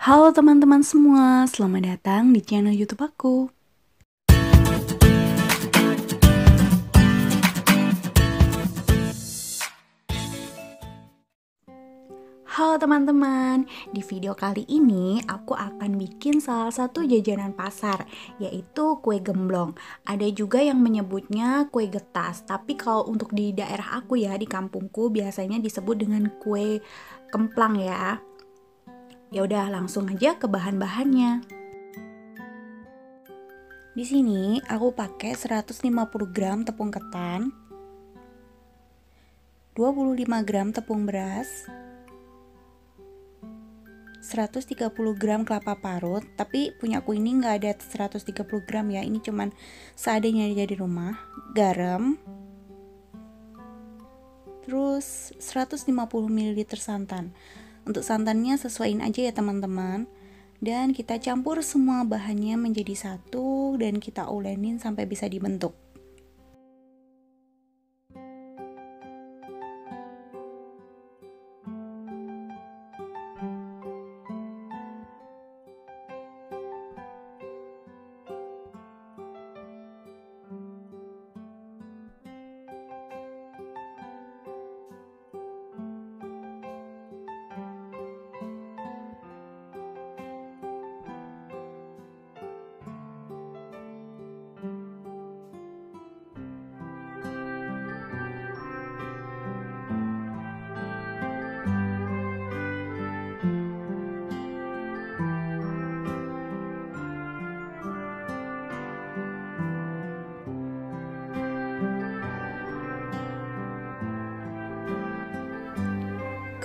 Halo teman-teman semua, selamat datang di channel YouTube aku. Halo teman-teman, di video kali ini aku akan bikin salah satu jajanan pasar, yaitu kue gemblong. Ada juga yang menyebutnya kue getas, tapi kalau untuk di daerah aku ya, di kampungku biasanya disebut dengan kue kemplang ya. Ya udah, langsung aja ke bahan-bahannya. Di sini aku pakai 150 gram tepung ketan, 25 gram tepung beras, 130 gram kelapa parut. Tapi punya aku ini nggak ada 130 gram ya ini cuman seadanya aja di rumah. Garam terus 150 ml santan untuk santannya sesuaiin aja ya teman-teman. Dan kita campur semua bahannya menjadi satu dan kita ulenin sampai bisa dibentuk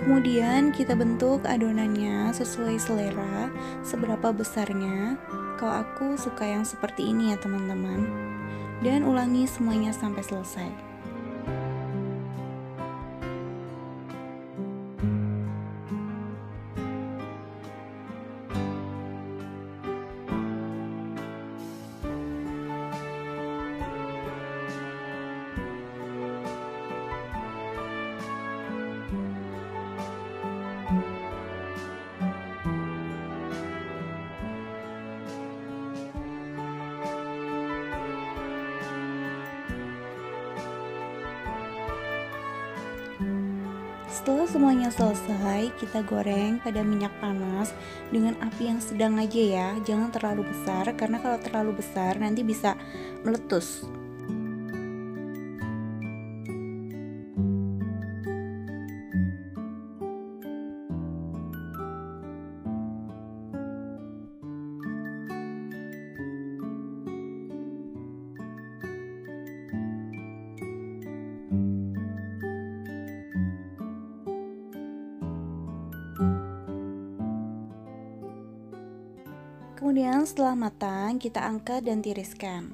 Kemudian kita bentuk adonannya sesuai selera, seberapa besarnya. Kalau aku suka yang seperti ini ya teman-teman. Dan ulangi semuanya sampai selesai. Setelah semuanya selesai, kita goreng pada minyak panas dengan api yang sedang aja ya. Jangan terlalu besar karena kalau terlalu besar nanti bisa meletus. Kemudian setelah matang, kita angkat dan tiriskan.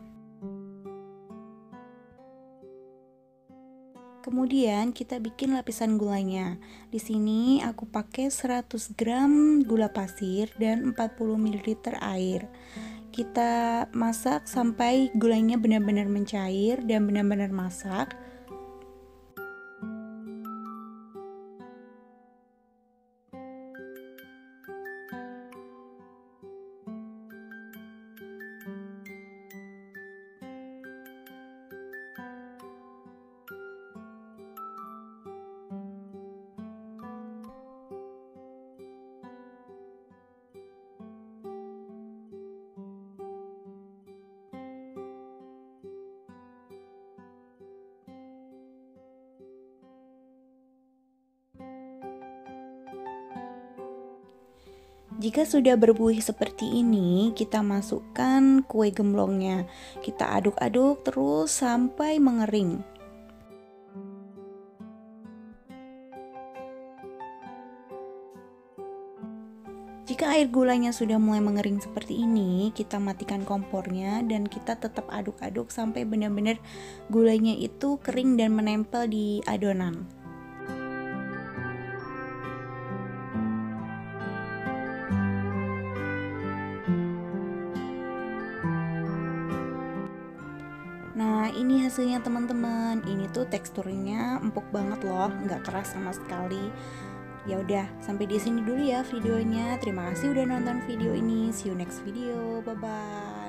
Kemudian kita bikin lapisan gulanya. Di sini aku pakai 100 gram gula pasir dan 40 ml air. Kita masak sampai gulanya benar-benar mencair dan benar-benar masak. Jika sudah berbuih seperti ini, kita masukkan kue gemblongnya. Kita aduk-aduk terus sampai mengering. Jika air gulanya sudah mulai mengering seperti ini, kita matikan kompornya dan kita tetap aduk-aduk sampai benar-benar gulanya itu kering dan menempel di adonan. Ini hasilnya teman-teman Ini tuh teksturnya empuk banget loh Nggak keras sama sekali Ya udah, sampai di sini dulu ya videonya. Terima kasih udah nonton video ini. See you next video. Bye bye.